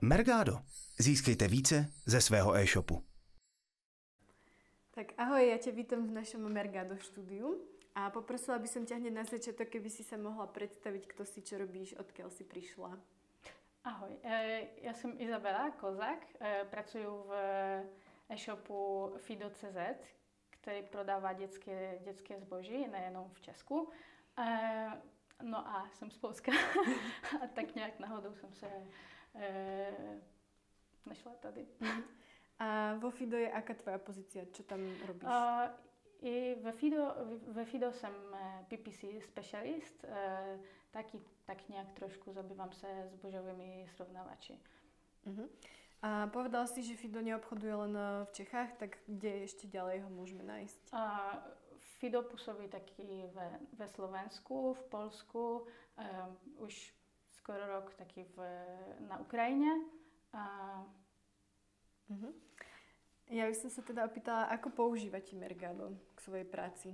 Mergado. Získejte více ze svého e-shopu. Tak ahoj, ja ťa vítam v našom Mergado štúdiu a poprosila by som ťa hneď na začiatok, keby si sa mohla predstaviť, kto si, čo robíš, odkiaľ si prišla. Ahoj, e, já jsem Izabela Kozák, e, pracuji v e-shopu Fido.cz, který prodává dětské, dětské zboží, nejenom v Česku. E, no a jsem z Polska tak náhodou jsem se našla tady. A vo Fido je aká tvoja pozícia? Čo tam robíš? Uh, i ve Fido, ve Fido jsem PPC specialist, taky tak nějak trošku zabývám se zbožovými srovnávači. Uh-huh. A povedal si, že Fido neobchoduje len v Čechách, tak kde ještě ďalej ho můžeme najít? Fido působí taky ve, ve Slovensku, v Polsku, už skoro rok taky v, na Ukrajině. Uh, uh-huh. Ja by som sa teda opýtala, ako používate Mergado k svojej práci?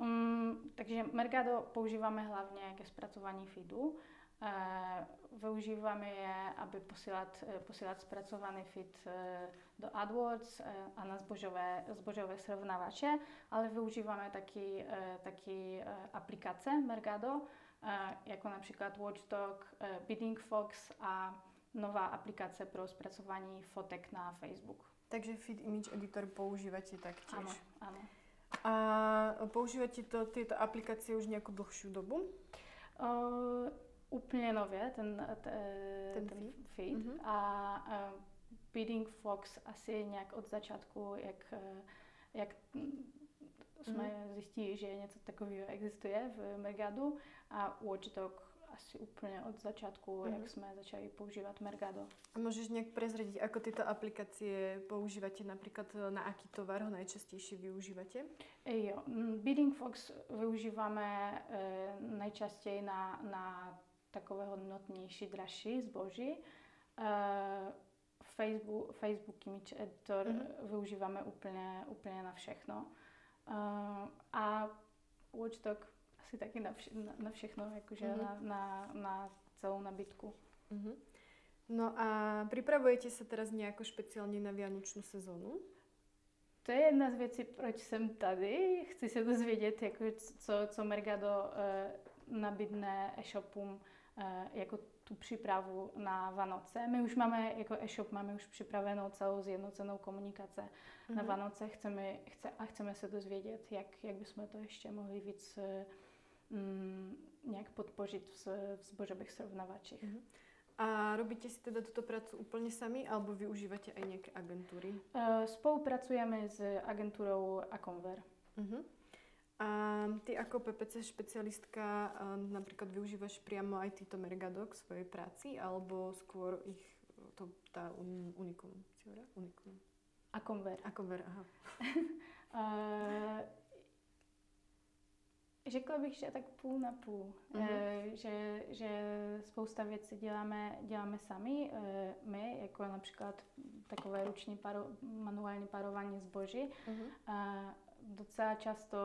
Um, takže Mergado používáme hlavně ke zpracování feedu. E, využíváme je, aby posílat, e, posílat zpracovaný feed e, do AdWords e, a na zbožové, zbožové srovnávače, ale využíváme taky, taky aplikace Mergado, jako například Watchdog, e, Bidding Fox a nová aplikace pro zpracování fotek na Facebook. Takže Feed Image Editor používate taktiež? Áno, áno. A používate to, tieto aplikácie už nejakú dlhšiu dobu? Uh, úplne nově, ten, te, ten, ten feed. feed. Uh-huh. A uh, Bidding Fox asi nějak od začátku, jak, jak jsme uh-huh. zjistili, že něco takového existuje v Megadu a Watchdog asi úplně od začátku, mm-hmm. jak mhm. jsme začali používat Mergado. A můžeš nějak prezradit, ako tyto aplikácie používáte, například na aký tovar ho najčastější využíváte? Jo, Bidding Fox využíváme e, nejčastěji na, na takové hodnotnější, dražší zboží. E, Facebook, Facebook Image Editor mm-hmm. využíváme úplně, úplně na všechno. E, a Watchdog asi taky na, vše, na, na všechno, jakože mm-hmm. na, na, na celou nabídku. Mm-hmm. No a připravujete se teraz nějak speciálně na Vianočnou sezónu? To je jedna z věcí, proč jsem tady. Chci se dozvědět, jako, co, co Mergado eh, nabídne e-shopům eh, jako tu přípravu na Vánoce. My už máme jako e-shop, máme už připravenou celou zjednocenou komunikace mm-hmm. na mhm. Vánoce chceme, chce, a chceme se dozvědět, jak, jak bychom to ještě mohli víc eh, mm, nějak podpořit v, v zbožových srovnávačích. Mm-hmm. A robíte si teda tuto prácu úplně sami, alebo využíváte i nějaké agentury? Uh, spolupracujeme s agenturou Aconver. Uh-huh. A ty jako PPC špecialistka uh, například využíváš přímo aj tyto Mergado k svojej práci, alebo skôr ich, to, tá un, Unicum, Unicum. Aconver. Aconver, aha. uh, Řekla bych, že tak půl na půl. Mm-hmm. E, že, že spousta věcí děláme, děláme sami. E, my, jako například takové ruční paro, manuální parování zboží. Mm-hmm. E, docela často,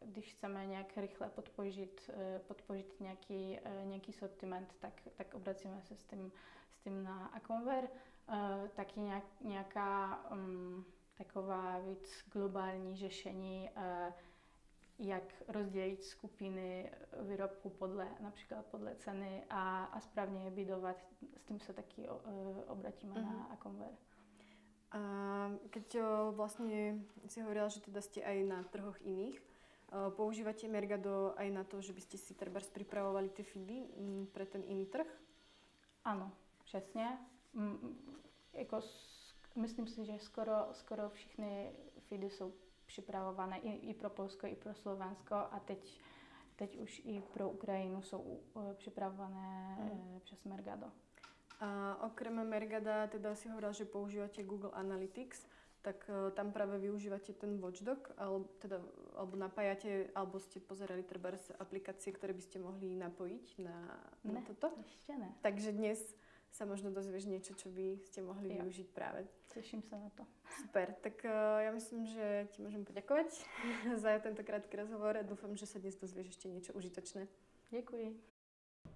když chceme nějak rychle podpořit, e, podpořit nějaký, e, nějaký sortiment, tak, tak obracíme se s tím, s tím na Aconver. E, taky nějak, nějaká um, taková víc globální řešení jak rozdělit skupiny výrobků podle, například podle ceny a, a správně je bydovat. S tím se taky obratíme uh-huh. na mhm. A keď vlastně si hovorila, že teda ste aj na trhoch iných, používate Mergado aj na to, že byste si třeba připravovali ty feedy mm, pre ten iný trh? Ano, přesně. Jako, myslím si, že skoro, skoro všechny feedy jsou připravované i, i pro Polsko, i pro Slovensko a teď, teď už i pro Ukrajinu jsou uh, připravované mm. přes Mergado. A okrem Mergada teda si hovoril, že používáte Google Analytics, tak uh, tam právě využíváte ten Watchdog, alebo, teda, alebo napájate, alebo ste pozerali třeba aplikácie, které byste mohli napojit na, na ne, toto? ještě ne. Takže dnes sa možno dozvieš niečo, čo by ste mohli jo. využiť práve. Těším se na to. Super, tak uh, já myslím, že ti můžeme poděkovat za tento krátký rozhovor a doufám, že se dnes dozvieš ještě něco užitočné. Děkuji.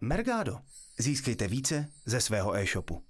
Mergado. Získejte více ze svého e-shopu.